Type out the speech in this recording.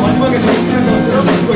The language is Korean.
마지막에 정신에서 들어가시고